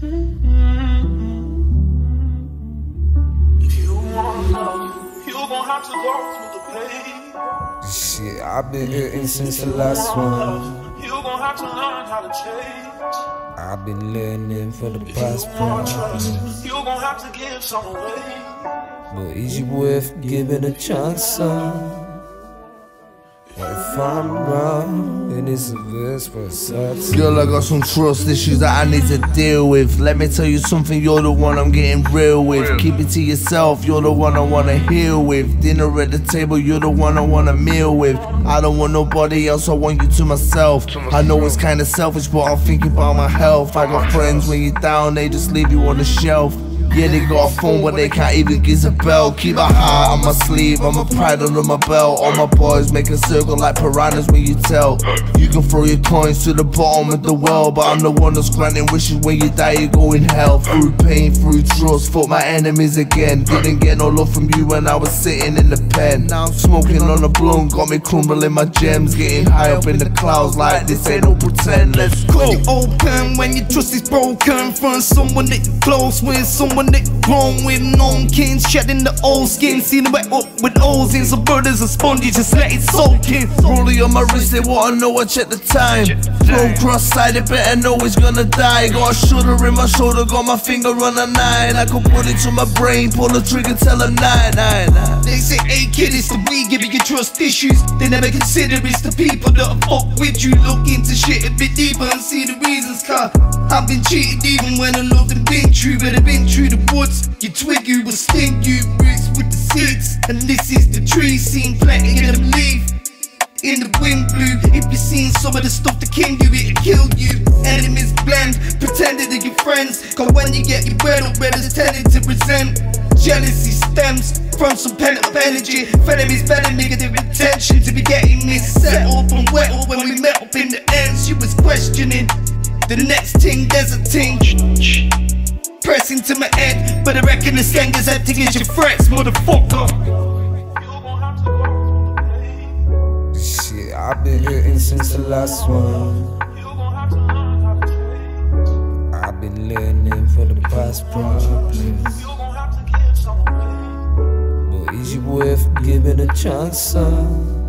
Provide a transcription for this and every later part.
Shit, I've been hurting since the last one. You gon' have to learn how to change. I've been learning for the past You want problems. trust, you gon' have to give some away. But is it worth giving a chance, son? What if I'm wrong? And it's a for a sad song. Girl, I got some trust issues that I need to deal with. Let me tell you something, you're the one I'm getting real with. Keep it to yourself, you're the one I wanna heal with. Dinner at the table, you're the one I wanna meal with. I don't want nobody else, I want you to myself. I know it's kinda selfish, but I'm thinking about my health. I got friends when you're down, they just leave you on the shelf. Yeah, they got a phone, but they can't even give a bell. Keep a heart on my sleeve, I'm a pride under my belt. All my boys make a circle like piranhas when you tell. You can throw your coins to the bottom of the well, but I'm the one that's granting wishes when you die, you go in hell. Through pain, through trust, fought my enemies again. Didn't get no love from you when I was sitting in the pen. Now I'm smoking on a blunt, got me crumbling my gems, getting high up in the clouds like this ain't no pretend. Let's go. Cut you open when your trust is broken from someone that you're close with, someone that you're grown with. Known kings shedding the old skin, seen wet up with O's in. Some brothers are spongy, just let it soak in. Rollie on my wrist, they wanna know I check the time. Flow cross-sided, better know it's gonna die. Got a shoulder in my shoulder, got my finger on a nine. I could put it to my brain, pull the trigger, tell them nine, nine, nine. They say, hey kid, it's the we giving you trust issues. They never consider it's the people that fuck with you. Look into shit a bit deeper and see the reasons. Cause I've been cheated even when I loved and been true. But I've been through the woods. You twig, you will sting you. Roots with the seeds. And this is the tree seen planting in them leaf. In the wind blew. If you seen some of the stuff that king do, it'll kill you. Enemies blend, pretending that you're friends. Cause when you get your bread up, brothers tending to resent. Jealousy stems from some pent up energy. Frenemies better negative intention to be getting me set up and wet up when we met up in the ends. You was questioning the next thing, there's a thing. Pressing to my head, but I reckon the skank is empty as your threats, motherfucker. I've been hurting since the last one. I've been learning for the past problems. But is it worth giving a chance, son?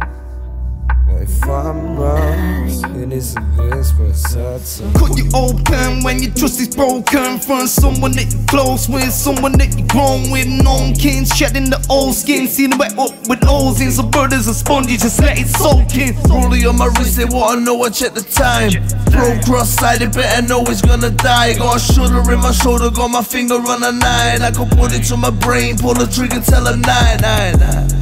What if I'm wrong? Then it's a verse for a sad song. You open when your trust is broken from someone that you're close with, someone that you're grown with. Known kings shedding the old skin, seen it wet up with O's in. Some brothers are spongy, just let it soak in. Rollie on my wrist, they wanna know I check the time. Bro, cross-sided, better know it's gonna die. Got a shoulder in my shoulder, got my finger on a nine. I could put it to my brain, pull the trigger, tell them nine, nine, nine.